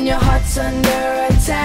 when your heart's under attack.